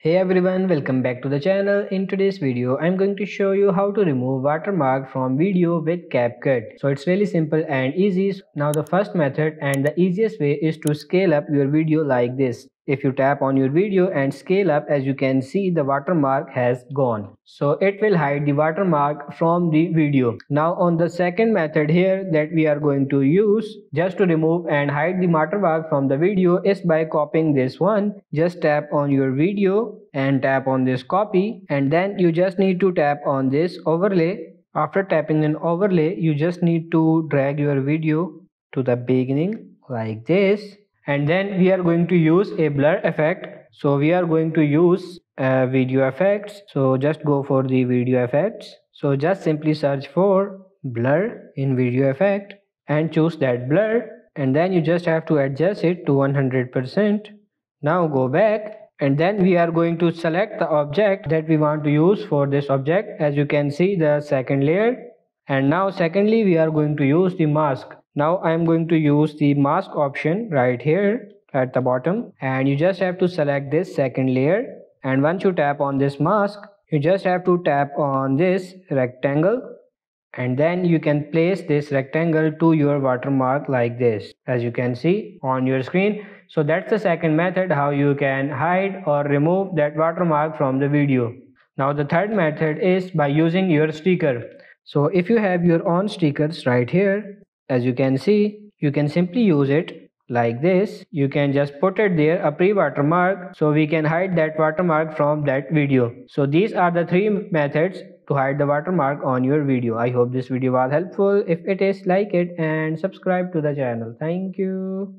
Hey everyone, welcome back to the channel. In today's video, I'm going to show you how to remove watermark from video with CapCut. So it's really simple and easy. Now the first method and the easiest way is to scale up your video like this. If you tap on your video and scale up as you can see the watermark has gone. So it will hide the watermark from the video. Now on the second method here that we are going to use just to remove and hide the watermark from the video is by copying this one. Just tap on your video and tap on this copy and then you just need to tap on this overlay. After tapping an overlay you just need to drag your video to the beginning like this and then we are going to use a blur effect. So we are going to use uh, video effects. So just go for the video effects. So just simply search for blur in video effect and choose that blur. And then you just have to adjust it to 100% now go back. And then we are going to select the object that we want to use for this object. As you can see the second layer. And now secondly we are going to use the mask now I am going to use the mask option right here at the bottom. And you just have to select this second layer. And once you tap on this mask you just have to tap on this rectangle. And then you can place this rectangle to your watermark like this as you can see on your screen. So that's the second method how you can hide or remove that watermark from the video. Now the third method is by using your sticker. So if you have your own stickers right here as you can see you can simply use it like this. You can just put it there a pre-watermark so we can hide that watermark from that video. So these are the three methods to hide the watermark on your video. I hope this video was helpful. If it is like it and subscribe to the channel. Thank you